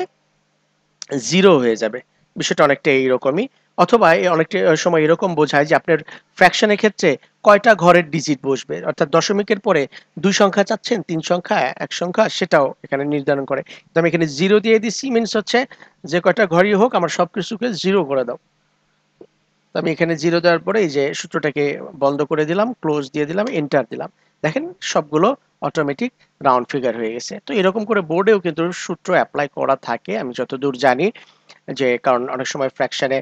জিরো হয়ে যাবে। বিষয়টা অনেকটা এইরকমই। অথবা অনেকটা সময় এরকম বোঝায় যে আপনার ফ্র্যাকশনের ক্ষেত্রে কয়টা ঘরের ডিজিট বসবে? অর্থাৎ দশমিকের পরে দুই সংখ্যা চাচ্ছেন, তিন সংখ্যা, এক সংখ্যা, সেটাও এখানে নির্ধারণ করে। আমি এখানে জিরো দিয়ে দিচ্ছি মিনস হচ্ছে যে কয়টা ঘরই হোক, আমার সব কিছুকে জিরো করে দাও। আমি এখানে জিরো দেওয়ার পরে এই যে সূত্রটাকে বন্ধ করে দিলাম ক্লোজ দিয়ে দিলাম এন্টার দিলাম। দেখেন সবগুলো অটোমেটিক রাউন্ড ফিগার হয়ে গেছে। তো এরকম করে বোর্ডেও কিন্তু সূত্র অ্যাপ্লাই করা থাকে, আমি যতদূর জানি যে, কারণ অনেক সময় ফ্র্যাকশানে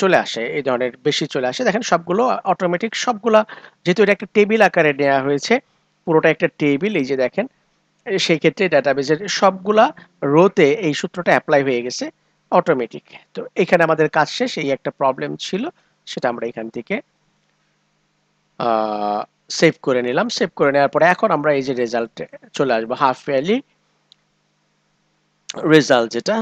চলে আসে, এই ধরনের বেশি চলে আসে। দেখেন সবগুলো অটোমেটিক সবগুলা যেহেতু এটা একটা টেবিল আকারে নেওয়া হয়েছে, পুরোটা একটা টেবিল এই যে দেখেন, সেই ক্ষেত্রে ডাটাবেজের সবগুলা রোতে এই সূত্রটা অ্যাপ্লাই হয়ে গেছে অটোমেটিক তো এখানে আমাদের কাজ শেষ, এই একটা প্রবলেম ছিল, সেটা আমরা এখান থেকে সেভ করে নিলাম সেভ করে নেওয়ার পরে এখন আমরা এই যে রেজাল্টে চলে আসব হাফ ইয়ারলি রেজাল্ট যেটা।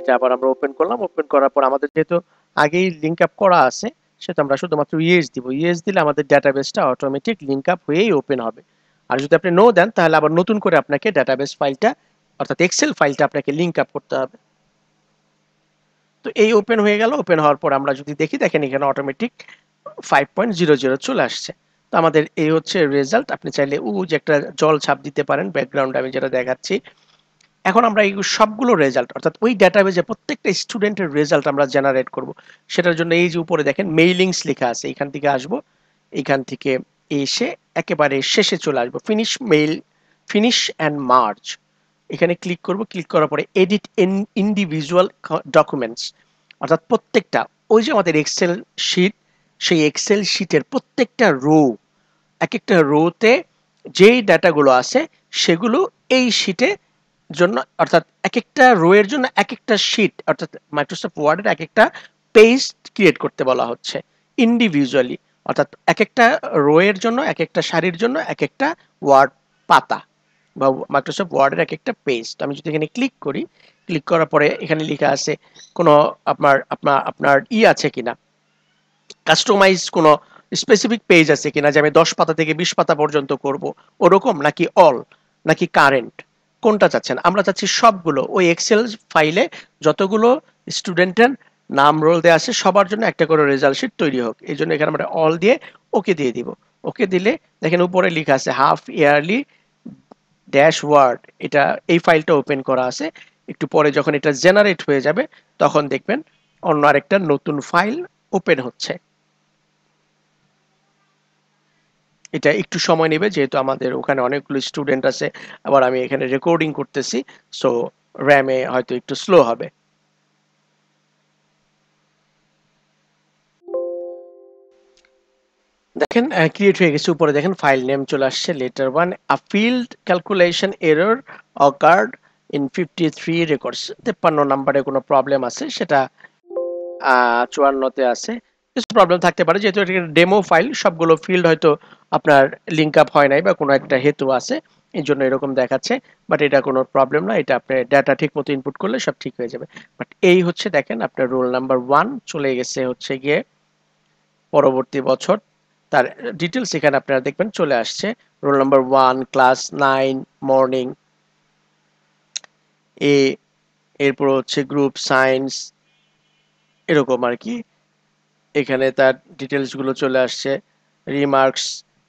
এটা আবার আমরা ওপেন করলাম ওপেন করার পর আমাদের যেহেতু আগেই লিঙ্ক আপ করা আছে, সেটা আমরা শুধুমাত্র ইএস দিব। ইএস দিলে আমাদের ডাটাবেসটা অটোমেটিক লিঙ্ক আপ হয়েই ওপেন হবে। আর যদি আপনি নো দেন, তাহলে আবার নতুন করে আপনাকে ডাটাবেস ফাইলটা অর্থাৎ এক্সেল ফাইলটা আপনাকে লিঙ্ক আপ করতে হবে। তো এই ওপেন হয়ে গেল। ওপেন হওয়ার পর আমরা যদি দেখি, দেখেন এখানে automatic five point zero zero চলে আসছে। তো আমাদের এই হচ্ছে রেজাল্ট আপনি চাইলে উ যে একটা জল ছাপ দিতে পারেন ব্যাকগ্রাউন্ড আমি যেটা দেখাচ্ছি। এখন আমরা এই সবগুলো রেজাল্ট অর্থাৎ ওই ডাটাবেজে প্রত্যেকটা স্টুডেন্টের রেজাল্ট আমরা জেনারেট করব। সেটার জন্য এই যে উপরে দেখেন মেইলিংস লেখা আছে। এখান থেকে আসব। এখান থেকে এসে একেবারে শেষে চলে আসব। Finish mail finish and merge এখানে ক্লিক করব। ক্লিক করার পরে এডিট ইন ইন্ডিভিজুয়াল ডকুমেন্টস অর্থাৎ প্রত্যেকটা, ওই যে আমাদের এক্সেল শিট সেই এক্সেল শিটের প্রত্যেকটা রো এক একটা রোতে যেই ডাটাগুলো আছে, সেগুলো এই শিটে জন্য, অর্থাৎ এক একটা রো এর জন্য এক একটা শিট অর্থাৎ মাইক্রোসফট ওয়ার্ডের এক একটা পেস্ট ক্রিয়েট করতে বলা হচ্ছে ইন্ডিভিজুয়ালি অর্থাৎ এক একটা রো এর জন্য এক একটা সারির জন্য এক একটা ওয়ার্ড পাতা বা মাইক্রোসফট ওয়ার্ডের এক একটা পেস্ট আমি যদি এখানে ক্লিক করি ক্লিক করার পরে এখানে লেখা আছে কোনো আপনার আপনার আপনার ই আছে কিনা কাস্টমাইজ কোনো স্পেসিফিক পেজ আছে কিনা যে আমি দশ পাতা থেকে বিশ পাতা পর্যন্ত করব, ওরকম নাকি অল নাকি কারেন্ট কোনটা চাচ্ছেন? আমরা চাচ্ছি সবগুলো। ওই এক্সেল ফাইলে যতগুলো স্টুডেন্টের নাম রোল দেওয়া আছে, সবার জন্য একটা করে রেজাল্ট শিট তৈরি হোক। এই জন্য এখানে আমরা অল দিয়ে ওকে দিয়ে দিব। ওকে দিলে দেখেন উপরে লেখা আছে হাফ ইয়ারলি ড্যাশ ওয়ার্ড এটা, এই ফাইলটা ওপেন করা আছে। একটু পরে যখন এটা জেনারেট হয়ে যাবে, তখন দেখবেন অন্য আরেকটা নতুন ফাইল ওপেন হচ্ছে। এটা একটু সময় নেবে, যেহেতু আমাদের ওখানে অনেকগুলো স্টুডেন্ট আছে, আবার আমি এখানে রেকর্ডিং করতেছি সো র্যামে হয়তো একটু স্লো হবে। দেখেন ক্রিয়েট হয়ে গেছে, উপরে দেখেন ফাইল নেম চলে আসছে letter one uh field calculation error occurred in fifty three records তেপ্পান্ন নাম্বারে কোনো প্রবলেম আছে, সেটা চুয়ান্নতে আছে। কিছু প্রবলেম থাকতে পারে, যেহেতু এটা ডেমো ফাইল সবগুলো ফিল্ড হয়তো আপনার লিঙ্ক আপ হয় নাই বা কোনো একটা হেতু আছে, এই জন্য এরকম দেখাচ্ছে বাট এটা কোনো প্রবলেম না, এটা আপনি ডাটা ঠিক মতো ইনপুট করলে সব ঠিক হয়ে যাবে। বাট এই হচ্ছে দেখেন আপনার রোল নাম্বার ওয়ান চলে গেছে হচ্ছে গিয়ে পরবর্তী বছর। তার ডিটেলস এখানে আপনারা দেখবেন, চলে আসছে। Roll number one class nine morning A এরপর হচ্ছে গ্রুপ সায়েন্স এরকম আর কি। এখানে তার ডিটেলসগুলো চলে আসছে রিমার্কস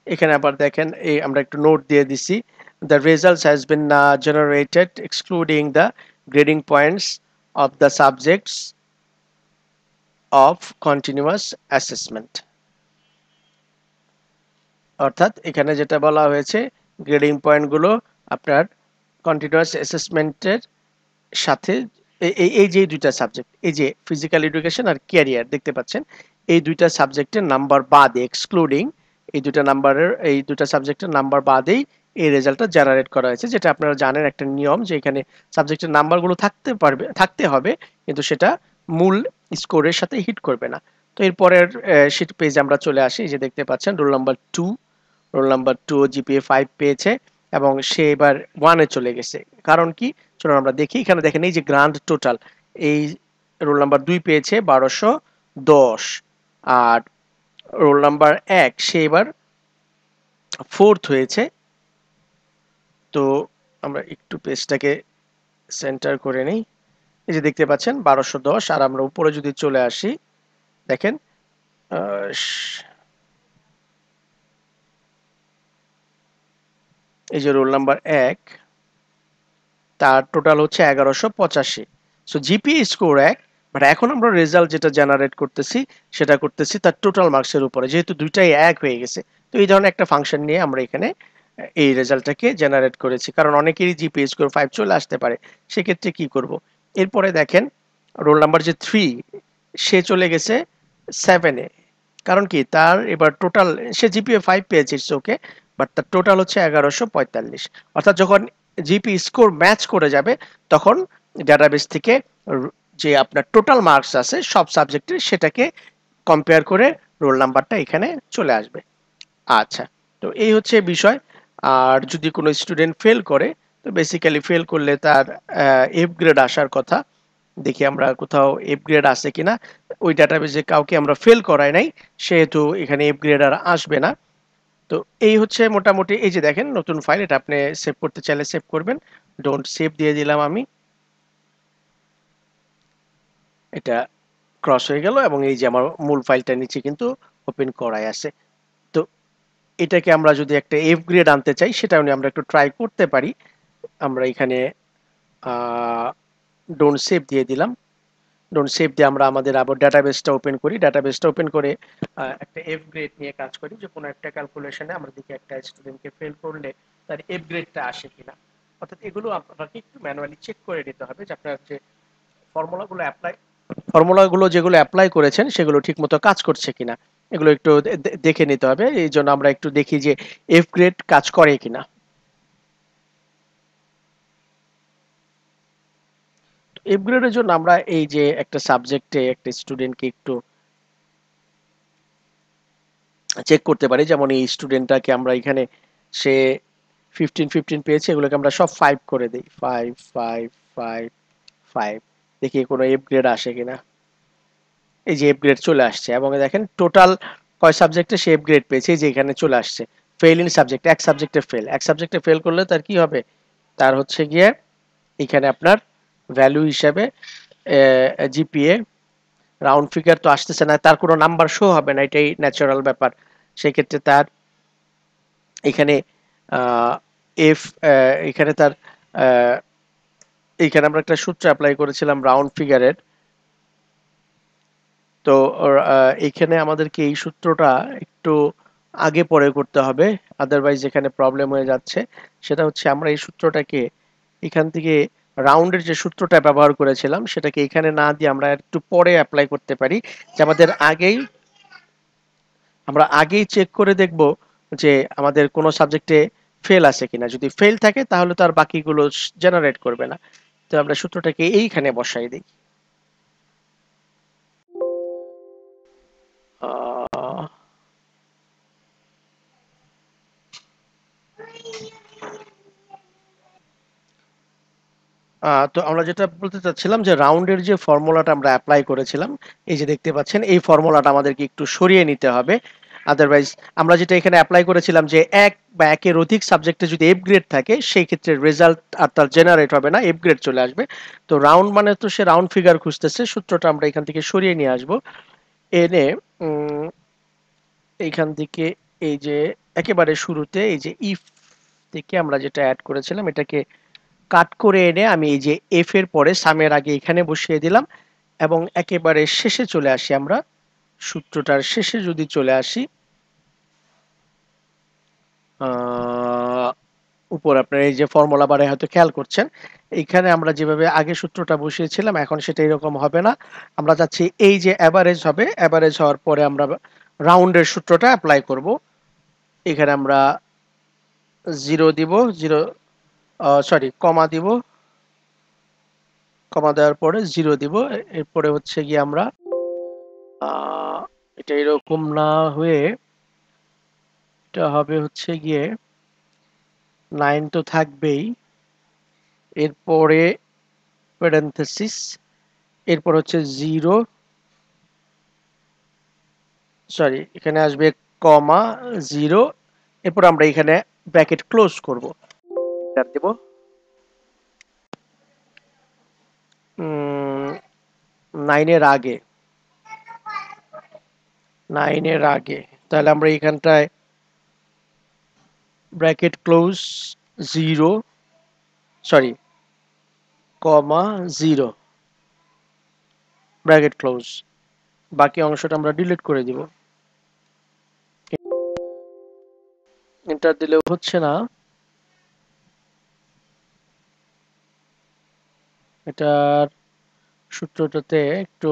এখানে আবার দেখেন, এই আমরা একটু নোট দিয়ে দিছি the results has been generated excluding the grading points of the subjects of continuous assessment অর্থাৎ এখানে যেটা বলা হয়েছে গ্রেডিং পয়েন্টগুলো আপনার কন্টিনিউয়াস অ্যাসেসমেন্টের সাথে এই এই যে দুইটা সাবজেক্ট এই যে ফিজিক্যাল এডুকেশন আর ক্যারিয়ার দেখতে পাচ্ছেন? এই দুইটা সাবজেক্টের নাম্বার বাদে এক্সক্লুডিং এই দুটা নাম্বারের, এই দুটা সাবজেক্টের নাম্বার বাদেই এই রেজাল্টটা জেনারেট করা হয়েছে, যেটা আপনারা জানেন একটা নিয়ম যে এখানে সাবজেক্টের নাম্বারগুলো থাকতে পারবে, থাকতে হবে, কিন্তু সেটা মূল স্কোরের সাথে হিট করবে না। তো এরপরের শিট পেজ আমরা চলে আসি যে দেখতে পাচ্ছেন roll number two roll number two GPA five পেয়েছে এবং সে এবার ওয়ানে চলে গেছে। কারণ কি? চলুন আমরা দেখি, এখানে দেখেন এই যে গ্রান্ড টোটাল এই রোল নাম্বার দুই পেয়েছে বারোশো দশ। আর রোল নাম্বার এক, সে এবার ফোর্থ হয়েছে। তো আমরা একটু পেজটাকে সেন্টার করে নিই। এই যে দেখতে পাচ্ছেন, বারোশো দশ। আর আমরা উপরে যদি চলে আসি, দেখেন এই যে রোল নাম্বার এক, তার টোটাল হচ্ছে এগারোশো পঁচাশি। সো জিপি স্কোর এক বাট এখন আমরা রেজাল্ট যেটা জেনারেট করতেছি, সেটা করতেছি তার টোটাল মার্কসের উপরে। যেহেতু দুইটাই এক হয়ে গেছে, তো এই ধরনের একটা ফাংশন নিয়ে আমরা এখানে, এই রেজাল্টটাকে জেনারেট করেছি। কারণ অনেকেরই জিপি স্কোর ফাইভ চলে আসতে পারে, সেক্ষেত্রে কি করব? এরপরে দেখেন রোল নাম্বার যে থ্রি সে চলে গেছে সেভেনে কারণ কি? তার এবার টোটাল সে জিপিএ ফাইভ পেয়েছে ওকে বাট তার টোটাল হচ্ছে এগারোশো পঁয়তাল্লিশ। অর্থাৎ যখন জিপি স্কোর ম্যাচ করে যাবে, তখন ডাটাবেস থেকে যে আপনার টোটাল মার্কস আছে, সব সাবজেক্টের সেটাকে কম্পেয়ার করে রোল নাম্বারটা এখানে চলে আসবে। আচ্ছা তো এই হচ্ছে বিষয়। আর যদি কোনো স্টুডেন্ট ফেল করে, তো বেসিক্যালি ফেল করলে তার এফ গ্রেড আসার কথা। দেখি আমরা কোথাও এফ গ্রেড আসে কিনা। ওই ডাটাবেজে কাউকে আমরা ফেল করাই নাই, সেহেতু এখানে এফ গ্রেড আর আসবে না। তো এই হচ্ছে মোটামুটি, এই যে দেখেন, নতুন ফাইল এটা আপনি সেভ করতে চাইলে সেভ করবেন। ডোন্ট সেভ দিয়ে দিলাম আমি। এটা ক্রস হয়ে গেল এবং এই যে আমার মূল ফাইলটা নিচে কিন্তু ওপেন করাই আছে। তো এটাকে আমরা যদি একটা এফ গ্রেড আনতে চাই, সেটা আমরা একটু ট্রাই করতে পারি। আমরা এখানে ডোন্ট সেভ দিয়ে দিলাম। ডোন্ট সেভ দিয়ে আমরা আমাদের আবার ডাটাবেসটা ওপেন করি। ডাটাবেসটা ওপেন করে একটা এফ গ্রেড নিয়ে কাজ করি যে কোনো একটা ক্যালকুলেশনে দেখি একটা স্টুডেন্টকে ফেল করলে তার এফ গ্রেডটা আসে কিনা। অর্থাৎ এগুলো আপনাকে একটু ম্যানুয়ালি চেক করে নিতে হবে যে আপনার যে ফর্মুলাগুলো অ্যাপ্লাই ফর্মুলাগুলো যেগুলো অ্যাপ্লাই করেছেন, সেগুলো ঠিকমতো কাজ করছে কিনা, এগুলো একটু দেখে নিতে হবে। এই জন্য আমরা একটু দেখি যে এফ গ্রেড কাজ করে কিনা। এফ গ্রেডের জন্য আমরা এই যে একটা সাবজেক্টে একটা স্টুডেন্টকে একটু চেক করতে পারি। যেমন এই স্টুডেন্টটাকে আমরা এখানে সে ফিফটিন ফিফটিন পেয়েছে, এগুলোকে আমরা সব ফাইভ করে দিই। ফাইভ ফাইভ ফাইভ ফাইভ দেখি কোনো এফ গ্রেড আসে কিনা। এই যে এফ গ্রেড চলে আসছে এবং দেখেন টোটাল কয় সাবজেক্টে সে এফ গ্রেড পেয়েছে যে এখানে চলে আসছে। ফেল ইন সাবজেক্ট এক সাবজেক্টে ফেল এক সাবজেক্টে ফেল করলে তার কি হবে? তার হচ্ছে গিয়ে এখানে আপনার ভ্যালু হিসাবে জিপিএ রাউন্ড ফিগার তো আসতেছে না, তার কোনো নাম্বার শো হবে না, এটাই ন্যাচারাল ব্যাপার। সেক্ষেত্রে তার এখানে এফ এখানে তার এখানে আমরা একটা সূত্র অ্যাপ্লাই করেছিলাম রাউন্ড ফিগারের তো এখানে আমাদেরকে এই সূত্রটা একটু আগে পরে করতে হবে আদারওয়াইজ এখানে প্রবলেম হয়ে যাচ্ছে। সেটা হচ্ছে আমরা এই সূত্রটাকে এখান থেকে রাউন্ডের যে সূত্রটা ব্যবহার করেছিলাম, সেটাকে এখানে না দিয়ে আমরা একটু পরে অ্যাপ্লাই করতে পারি। যে আমাদের আগেই, আমরা আগেই চেক করে দেখব যে আমাদের কোনো সাবজেক্টে ফেল আছে কিনা। যদি ফেল থাকে, তাহলে তো আর বাকিগুলো জেনারেট করবে না। তো আমরা সূত্রটাকে এইখানে বসাই দিই তো আমরা যেটা বলতে চাচ্ছিলাম যে রাউন্ডের যে ফর্মুলাটা আমরা অ্যাপ্লাই করেছিলাম, এই যে দেখতে পাচ্ছেন, এই ফর্মুলাটা আমাদেরকে একটু সরিয়ে নিতে হবে। আদারওয়াইজ আমরা যেটা এখানে অ্যাপ্লাই করেছিলাম যে এক বা একের অধিক সাবজেক্টে যদি এফ গ্রেড থাকে, সেই ক্ষেত্রে রেজাল্ট আর তার জেনারেট হবে না এফ গ্রেড চলে আসবে। তো রাউন্ড মানে তো সে রাউন্ড ফিগার খুঁজতেছে, সূত্রটা আমরা এখান থেকে সরিয়ে নিয়ে আসব। এনে এইখান থেকে এই যে একেবারে শুরুতে এই যে ইফ থেকে আমরা যেটা অ্যাড করেছিলাম, এটাকে কাট করে এনে আমি এই যে এফ এর পরে সামের আগে এখানে বসিয়ে দিলাম এবং একেবারে শেষে চলে আসি আমরা। সূত্রটার শেষে যদি চলে আসি উপর আপনার এই যে ফর্মুলা বারে হয়তো খেয়াল করছেন, এইখানে আমরা যেভাবে আগে সূত্রটা বসিয়েছিলাম, এখন সেটা এরকম হবে না। আমরা যাচ্ছি এই যে অ্যাভারেজ হবে অ্যাভারেজ হওয়ার পরে আমরা রাউন্ডের সূত্রটা অ্যাপ্লাই করব। এখানে আমরা জিরো দিব জিরো সরি কমা দিব কমা দেওয়ার পরে জিরো দিব, এরপরে হচ্ছে গিয়ে আমরা এটা এরকম না হয়ে এটা হবে হচ্ছে গিয়ে নাইন তো থাকবেই। এরপরে প্যারেন্থেসিস এরপর হচ্ছে জিরো সরি এখানে আসবে কমা জিরো এরপর আমরা এখানে ব্র্যাকেট ক্লোজ করব। দেব। নাইনের আগে। নাইনের আগে। তাহলে আমরা এখানটায় bracket close zero, sorry, comma zero, bracket close. বাকি অংশটা আমরা ডিলিট করে দিব। এন্টার দিলেও হচ্ছে না। এটার সূত্রটাতে একটু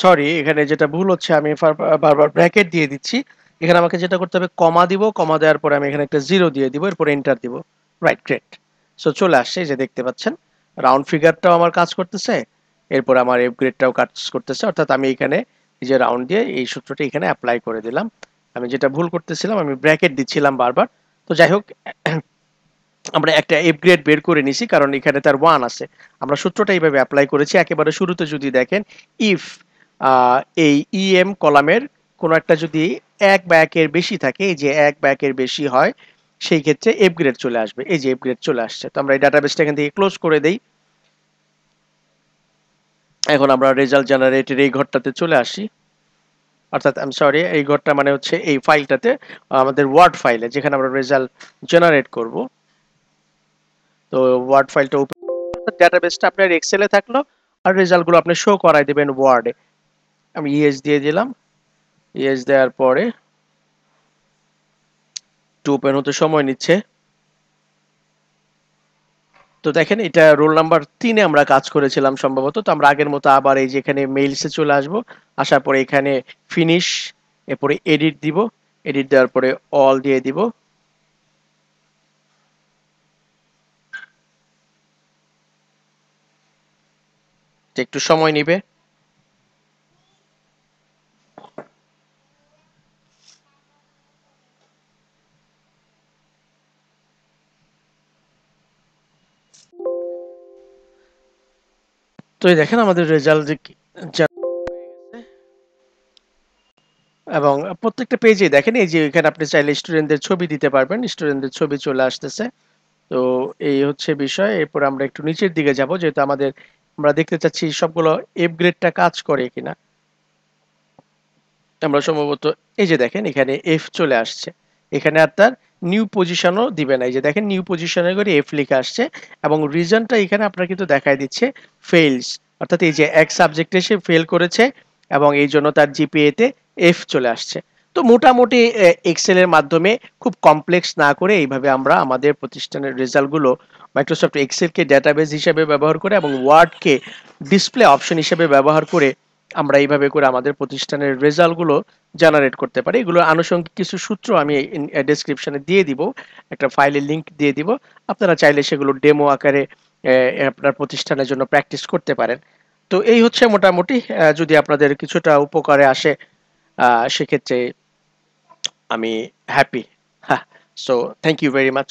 সরি এখানে যেটা ভুল হচ্ছে, আমি বারবার ব্র্যাকেট দিয়ে দিচ্ছি। এখানে আমাকে যেটা করতে হবে কমা দিব কমা দেওয়ার পরে আমি এখানে একটা জিরো দিয়ে দিব, এরপর এন্টার দিব। রাইট গ্রেট সো চলে আসছে যে দেখতে পাচ্ছেন। রাউন্ড ফিগারটাও আমার কাজ করতেছে, এরপর আমার এফ গ্রেডটাও কাজ করতেছে। অর্থাৎ আমি এখানে এই যে রাউন্ড দিয়ে এই সূত্রটা এখানে অ্যাপ্লাই করে দিলাম। আমি যেটা ভুল করতেছিলাম, আমি ব্র্যাকেট দিচ্ছিলাম বারবার। তো যাই হোক আমরা একটা এফ গ্রেড বের করে নিছি, কারণ এখানে তার ওয়ান আছে। আমরা সূত্রটা এইভাবে অ্যাপ্লাই করেছি, একেবারে শুরুতে যদি দেখেন ইফ এই ইএম e কলামের কোনো একটা যদি এক বা একের বেশি থাকে, এই যে এক বা একের বেশি হয়, সেই ক্ষেত্রে এফ গ্রেড চলে আসবে, এই যে এফ গ্রেড চলে আসছে। তো আমরা এই ডাটাবেসটা এখান থেকে ক্লোজ করে দেই। এখন আমরা রেজাল্ট জেনারেটের এই ঘরটাতে চলে আসি। অর্থাৎ আই সরি এই ঘরটা মানে হচ্ছে এই ফাইলটাতে আমাদের ওয়ার্ড ফাইলে যেখানে আমরা রেজাল্ট জেনারেট করব। তো ওয়ার্ড ফাইলটা ওপেন ডাটাবেসটা আপনার এক্সেলে থাকল আর রেজাল্টগুলো আপনি শো করাই দেবেন ওয়ার্ডে আমি ইএস দিয়ে দিলাম। ইএস দেওয়ার পরে টু ওপেন হতে সময় নিচ্ছে। তো দেখেন, এটা রোল নাম্বার তিনে আমরা কাজ করেছিলাম সম্ভবত। তো আমরা আগের মতো আবার এই যে এখানে মেইলসে চলে আসব। আসার পরে এখানে ফিনিশ এরপরে এডিট দিব। এডিট দেওয়ার পরে অল দিয়ে দিব। একটু সময় নিবে। তো এই দেখেন আমাদের রেজাল্ট এবং প্রত্যেকটা পেজে দেখেন, এই যে এখানে আপনি চাইলে স্টুডেন্টদের ছবি দিতে পারবেন স্টুডেন্টদের ছবি চলে আসতেছে। তো এই হচ্ছে বিষয়, এরপর আমরা একটু নিচের দিকে যাব, যেহেতু আমাদের আমরা দেখতে চাচ্ছি সবগুলো এফ গ্রেডটা কাজ করে কিনা। আমরা সম্ভবত এই যে দেখেন, এখানে এফ চলে আসছে। এখানে আর তার নিউ পজিশনও দিবে না। এই যে দেখেন নিউ পজিশনে করে এফ লিখে আসছে এবং রিজনটা এখানে আপনার কিন্তু দেখায় দিচ্ছে ফেইলস অর্থাৎ এই যে এক সাবজেক্টে সে ফেল করেছে এবং এই জন্য তার জিপিএতে এফ চলে আসছে। তো মোটামুটি এক্সেলের মাধ্যমে খুব কমপ্লেক্স না করে এইভাবে আমরা আমাদের প্রতিষ্ঠানের রেজাল্টগুলো মাইক্রোসফট এক্সেলকে ডেটাবেস হিসেবে ব্যবহার করে এবং ওয়ার্ডকে ডিসপ্লে অপশন হিসেবে ব্যবহার করে আমরা এইভাবে করে আমাদের প্রতিষ্ঠানের রেজাল্টগুলো জেনারেট করতে পারি। এগুলো আনুষঙ্গিক কিছু সূত্র আমি ডেসক্রিপশনে দিয়ে দিব, একটা ফাইলের লিঙ্ক দিয়ে দিব। আপনারা চাইলে সেগুলো ডেমো আকারে আপনার প্রতিষ্ঠানের জন্য প্র্যাকটিস করতে পারেন। তো এই হচ্ছে মোটামুটি যদি আপনাদের কিছুটা উপকারে আসে সেক্ষেত্রে আমি হ্যাপি হ্যাঁ so thank you very much